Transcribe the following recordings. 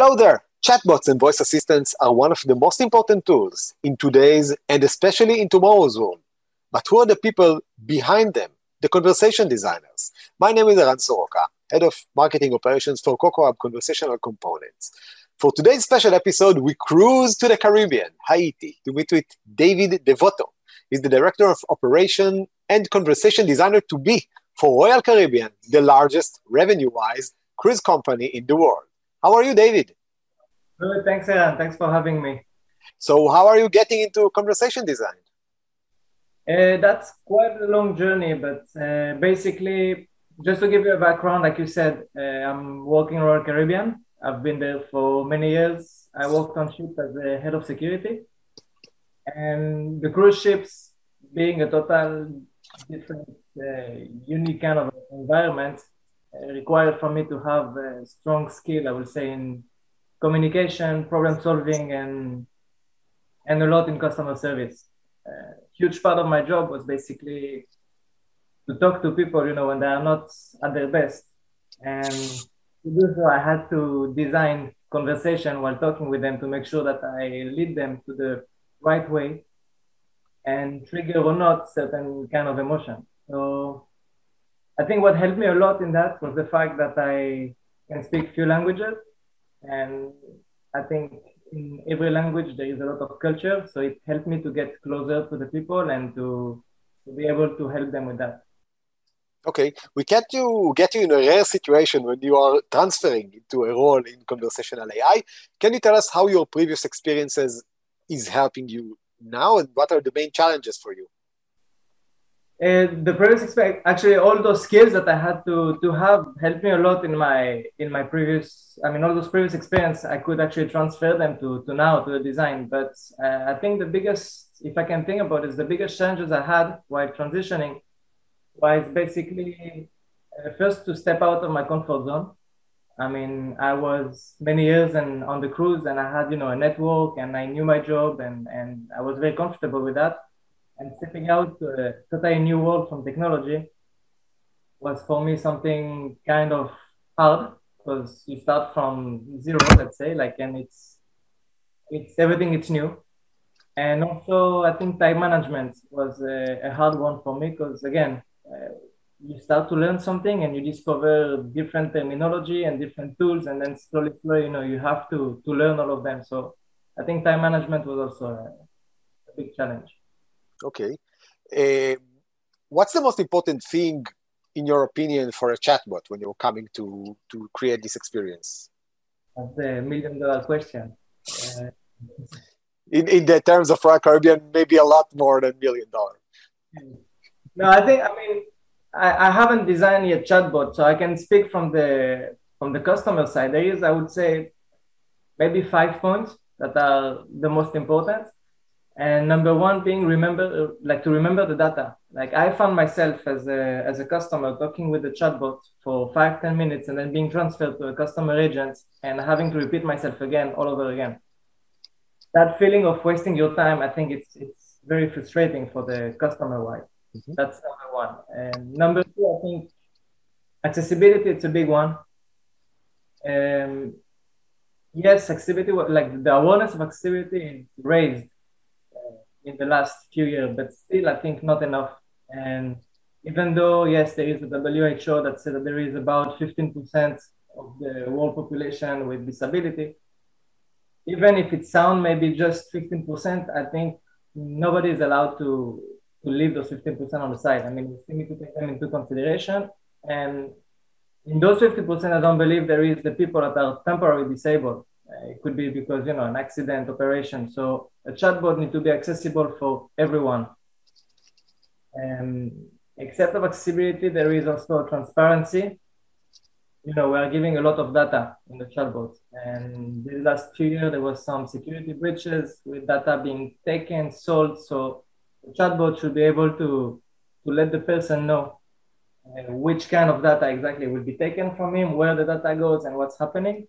Hello there. Chatbots and voice assistants are one of the most important tools in today's and especially in tomorrow's world. But who are the people behind them, the conversation designers? My name is Eran Soroka, head of marketing operations for CoCoHub Conversational Components. For today's special episode, we cruise to the Caribbean, Haiti, to meet with David Devoto. He's the director of operation and conversation designer to be for Royal Caribbean, the largest revenue-wise cruise company in the world. How are you, David? Good, thanks, Eran. Thanks for having me. So, how are you getting into conversation design? Uh, that's quite a long journey, but uh, basically, just to give you a background, like you said, uh, I'm working Royal Caribbean. I've been there for many years. I worked on ship as the head of security, and the cruise ships, being a total different, uh, unique kind of environment, uh, required for me to have a strong skill, I would say, in communication, problem solving, and and a lot in customer service. Uh, huge part of my job was basically to talk to people, you know, when they are not at their best, and to do so, I had to design conversation while talking with them to make sure that I lead them to the right way and trigger or not certain kind of emotion. So I think what helped me a lot in that was the fact that I can speak few languages and I think in every language there is a lot of culture, so it helped me to get closer to the people and to, to be able to help them with that. Okay, we get you get you in a rare situation when you are transferring into a role in conversational AI. Can you tell us how your previous experiences is helping you now, and what are the main challenges for you? Uh, the previous expect actually all those skills that I had to to have helped me a lot in my in my previous I mean all those previous experience I could actually transfer them to to now to the design. But uh, I think the biggest if I can think about it is the biggest challenges I had while transitioning was basically uh, first to step out of my comfort zone. I mean I was many years and on the cruise and I had you know a network and I knew my job and and I was very comfortable with that and stepping out to a totally new world from technology was for me something kind of hard because you start from zero, let's say, like, and it's it's everything it's new. And also, I think time management was a, a hard one for me because again, uh, you start to learn something and you discover different terminology and different tools, and then slowly, slowly, you know, you have to to learn all of them. So I think time management was also a, a big challenge. Okay. Uh, what's the most important thing, in your opinion, for a chatbot when you're coming to, to create this experience? That's a million dollar question. Uh, in, in the terms of Royal Caribbean, maybe a lot more than million dollar. No, I think, I mean, I, I haven't designed a chatbot, so I can speak from the from the customer side. There is, I would say, maybe five points that are the most important and number one being remember like to remember the data. Like i found myself as a as a customer talking with the chatbot for five ten minutes and then being transferred to a customer agent and having to repeat myself again all over again. That feeling of wasting your time i think it's it's very frustrating for the customer wise mm-hmm. that's number one. And number two i think accessibility it's a big one. Um, yes accessibility like the awareness of accessibility is raised in the last few years, but still, I think not enough. And even though, yes, there is a WHO that said that there is about 15% of the world population with disability, even if it sounds maybe just 15%, I think nobody is allowed to, to leave those 15% on the side. I mean, we still need to take them into consideration. And in those 50%, I don't believe there is the people that are temporarily disabled. Could be because, you know, an accident, operation. So a chatbot need to be accessible for everyone. And except of accessibility, there is also transparency. You know, we are giving a lot of data in the chatbot. And the last few years, there was some security breaches with data being taken, sold. So the chatbot should be able to, to let the person know uh, which kind of data exactly will be taken from him, where the data goes, and what's happening.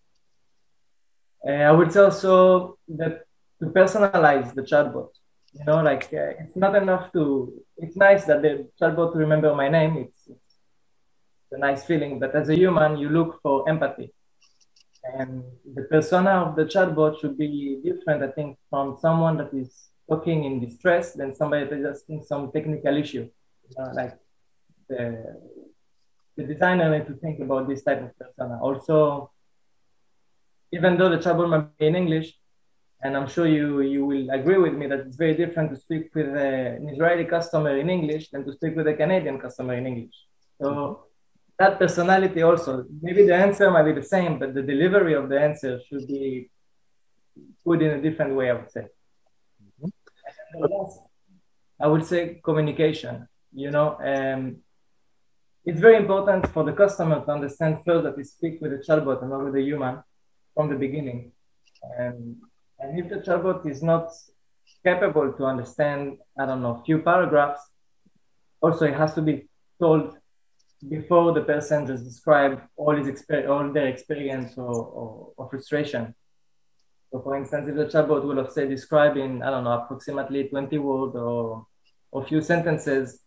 Uh, I would say also that to personalize the chatbot. You know, like uh, it's not enough to. It's nice that the chatbot remember my name. It's, it's a nice feeling, but as a human, you look for empathy, And the persona of the chatbot should be different, I think, from someone that is talking in distress than somebody that is asking some technical issue. Uh, like the, the designer need to think about this type of persona. Also, even though the chatbot might be in English, and I'm sure you you will agree with me that it's very different to speak with an Israeli customer in English than to speak with a Canadian customer in English. So that personality also, maybe the answer might be the same, but the delivery of the answer should be put in a different way, I would say. Mm-hmm. I would say communication. You know, um, it's very important for the customer to understand first that we speak with a chatbot and not with a human from the beginning. And, and if the chatbot is not capable to understand, I don't know, a few paragraphs, also it has to be told before the person just describe all his exper- all their experience or, or, or, frustration. So, for instance, if the chatbot will have say describe in I don't know approximately 20 words or a few sentences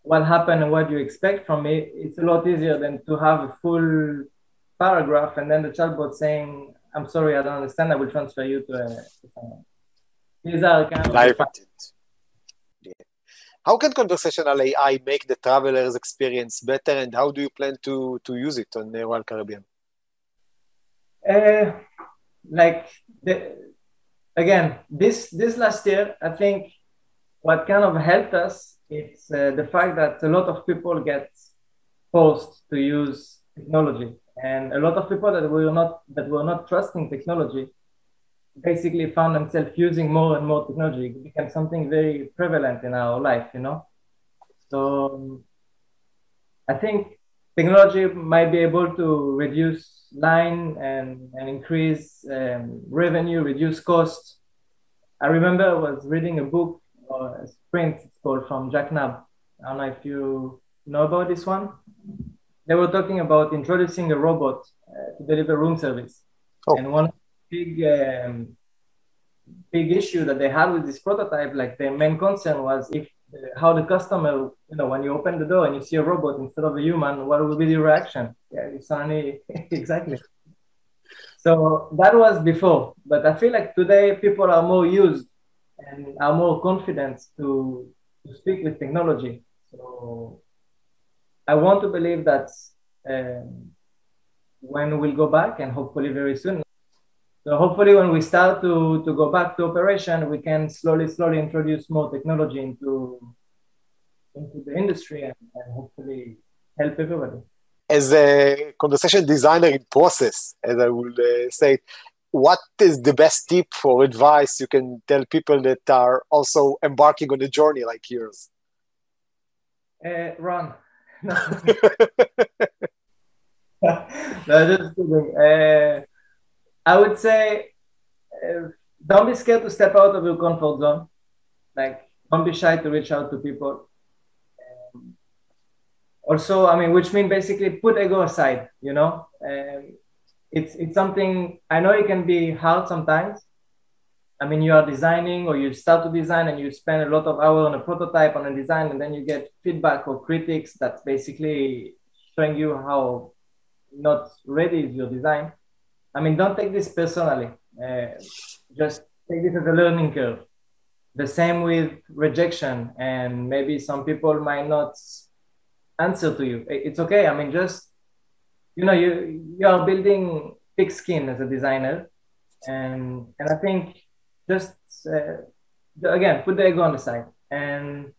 what happened and what you expect from me, it's a lot easier than to have a full paragraph and then the chatbot saying, "I'm sorry, I don't understand. I will transfer you to a." These are kind of live. How can conversational AI make the traveler's experience better, and how do you plan to, to use it on Royal Caribbean? Uh, like the, again, this this last year, I think what kind of helped us is uh, the fact that a lot of people get forced to use technology, and a lot of people that were not that were not trusting technology basically found themselves using more and more technology. It became something very prevalent in our life, you know. So I think technology might be able to reduce line and, and increase um, revenue, reduce costs. I remember I was reading a book, or a sprint, it's called from Jack Knapp. I don't know if you know about this one. They were talking about introducing a robot uh, to deliver room service. Oh. And one big um, big issue that they had with this prototype like the main concern was if uh, how the customer you know when you open the door and you see a robot instead of a human what will be the reaction yeah you suddenly exactly so that was before but i feel like today people are more used and are more confident to to speak with technology so i want to believe that um, when we'll go back and hopefully very soon so hopefully when we start to, to go back to operation, we can slowly, slowly introduce more technology into, into the industry and, and hopefully help everybody. As a conversation designer in process, as I would uh, say, what is the best tip or advice you can tell people that are also embarking on a journey like yours? Uh, run. No, just kidding. Uh, I would say uh, don't be scared to step out of your comfort zone. Like, don't be shy to reach out to people. Um, also, I mean, which means basically put ego aside, you know? Um, it's, it's something I know it can be hard sometimes. I mean, you are designing or you start to design and you spend a lot of hours on a prototype on a design, and then you get feedback or critics that's basically showing you how not ready is your design I mean, don't take this personally. Uh, just take this as a learning curve. The same with rejection, and maybe some people might not answer to you. It's okay. I mean, just you know, you you are building thick skin as a designer, and and I think just uh, again put the ego on the side. And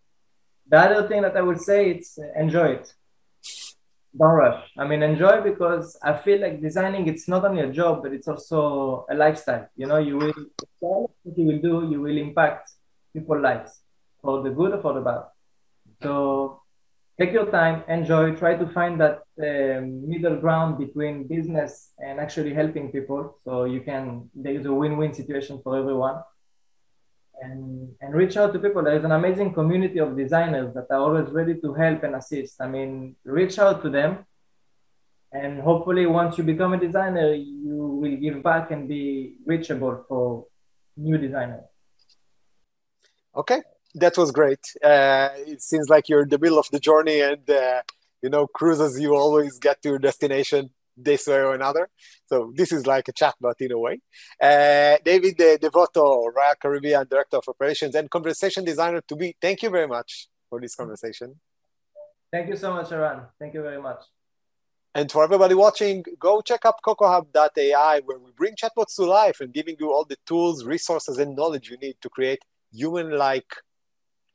the other thing that I would say it's enjoy it don't rush. I mean, enjoy because I feel like designing it's not only a job, but it's also a lifestyle. You know, you will what you will do, you will impact people's lives for the good or for the bad. So take your time, enjoy, try to find that uh, middle ground between business and actually helping people. So you can there is a win-win situation for everyone and, and reach out to people. There is an amazing community of designers that are always ready to help and assist. I mean, reach out to them. And hopefully, once you become a designer, you will give back and be reachable for new designers. Okay, that was great. Uh, it seems like you're in the middle of the journey and, uh, you know, cruises, you always get to your destination this way or another. So this is like a chatbot in a way. Uh, David Devoto, Royal Caribbean Director of Operations and Conversation Designer to be. Thank you very much for this conversation. Thank you so much, Eran. Thank you very much. And for everybody watching, go check out cocohub.ai where we bring chatbots to life and giving you all the tools, resources, and knowledge you need to create human-like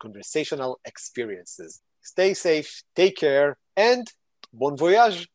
conversational experiences. Stay safe, take care, and bon voyage!